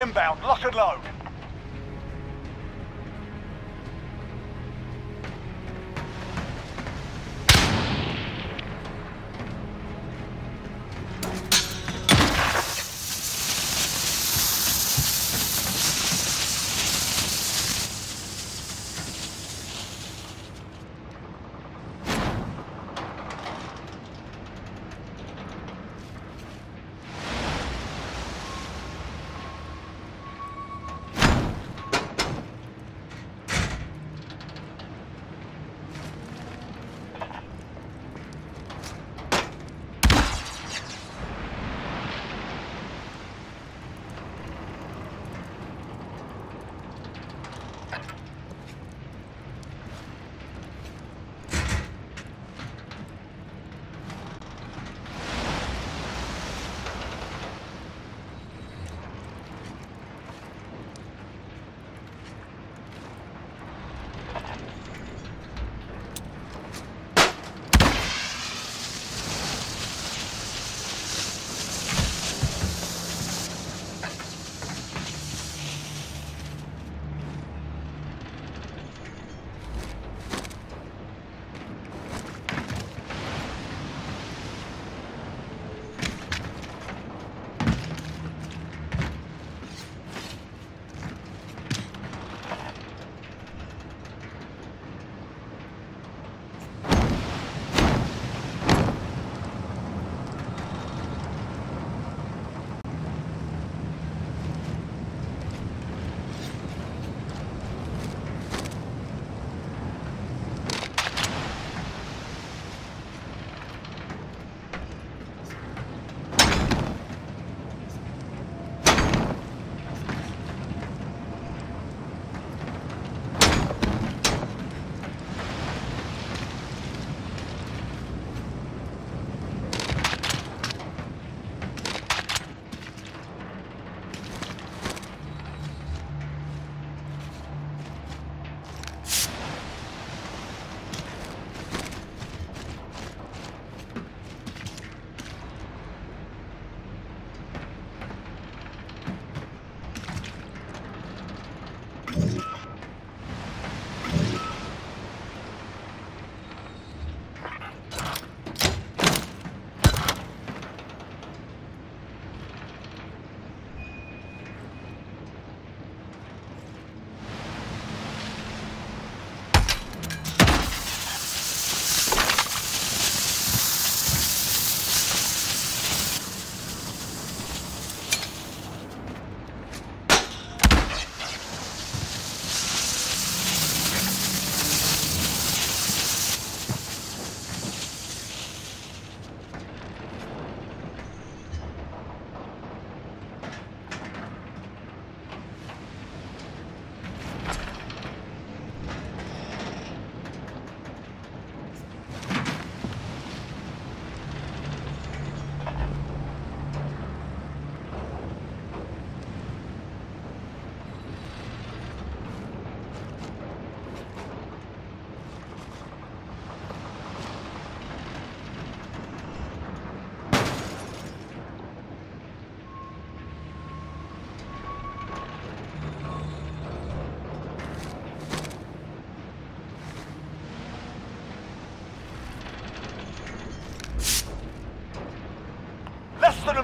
Inbound, lock and load.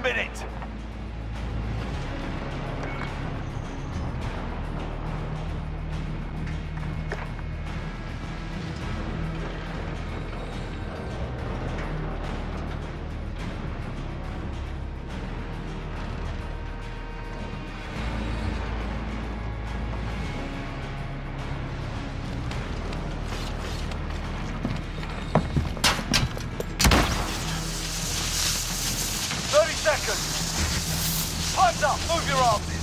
Minute. Move your arms.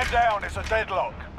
Stand down, it's a deadlock.